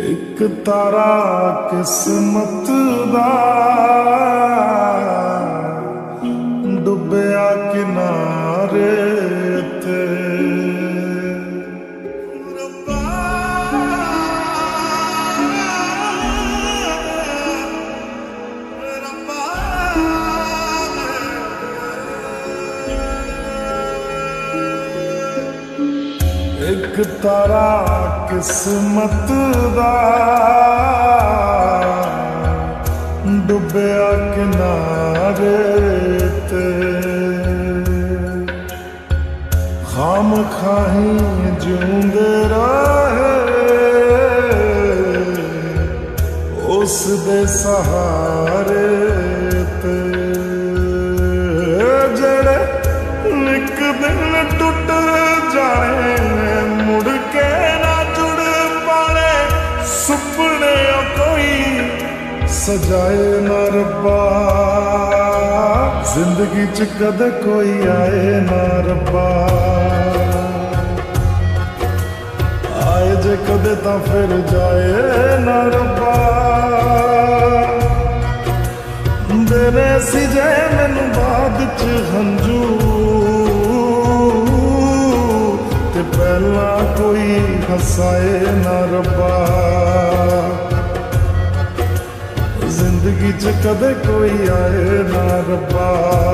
ਇੱਕ ਤਾਰਾ ਕਿਸਮਤ ਦਾ ਇੱਕ ਤਾਰਾ ਕਿਸਮਤ ਦਾ ਡੁੱਬਿਆ ਕਿਨਾਰੇ ਤੇ ਖਾਮ ਖਾਹੀ ਜਿਉਂਦੇ ਰਹੇ ਉਸ ਦੇ ਸਹਾਰੇ ਤੇ ਜਿਹੜੇ ਇੱਕ ਦਿਨ ਟੁੱਟ ਜਾਣੇ ਮੁੜ ਕੇ ਨਾ ਜੁੜ ਪਾਣੇ ਸੁਪਨੇ ਕੋਈ ਸਜਾਏ ਨਾ ਰੱਬਾ। ਜ਼ਿੰਦਗੀ ਚ ਕਦੇ ਕੋਈ ਆਏ ਨਾ ਰੱਬਾ। ਆਏ ਜੇ ਕਦੇ ਤਾਂ ਫਿਰ ਜਾਏ ਨਾ ਰੱਬਾ। ਦੇਨੇ ਸੀ ਜੇ ਮੈਨੂੰ ਬਾਅਦ ਚ ਹੰਝੂ। ਪਹਿਲਾਂ ਕੋਈ ਹਸਾਏ ਨਾ ਰੱਬਾ। ਜ਼ਿੰਦਗੀ ਚ ਕਦੇ ਕੋਈ ਆਏ ਨਾ ਰੱਬਾ।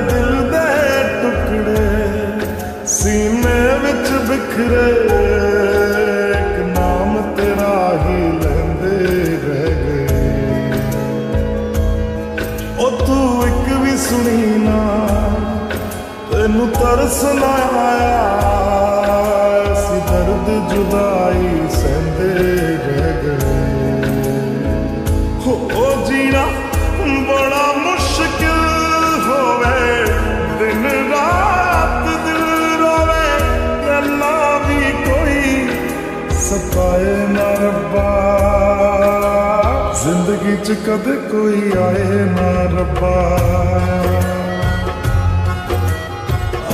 ਦਿਲ ਦੇ ਟੁਕੜੇ ਸੀਨੇ ਵਿੱਚ ਬਿਖਰੇ, ਇੱਕ ਨਾਮ ਤੇਰਾ ਹੀ ਲੈਂਦੇ ਰਹਿ ਗਏ। ਉਹ ਤੂੰ ਇੱਕ ਵੀ ਸੁਣੀ ਨਾ, ਤੈਨੂੰ ਤਰਸ ਨਾ ਆਇਆ ਸੀ ਦਰਦ ਜੁਦਾਈ ਜ਼ਿੰਦਗੀ ਚ ਕਦੇ ਕੋਈ ਆਏ ਨਾ ਰੱਬਾ।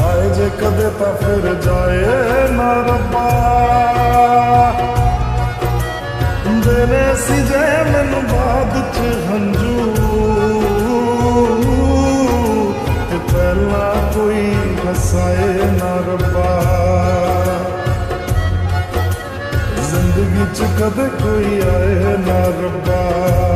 ਆਏ ਜੇ ਕਦੇ ਤਾਂ ਫਿਰ ਜਾਏ ਨਾ ਰੱਬਾ। ਵਿੱਚ ਕਦੇ ਕੋਈ ਆਏ ਨਾ ਰੱਬਾ।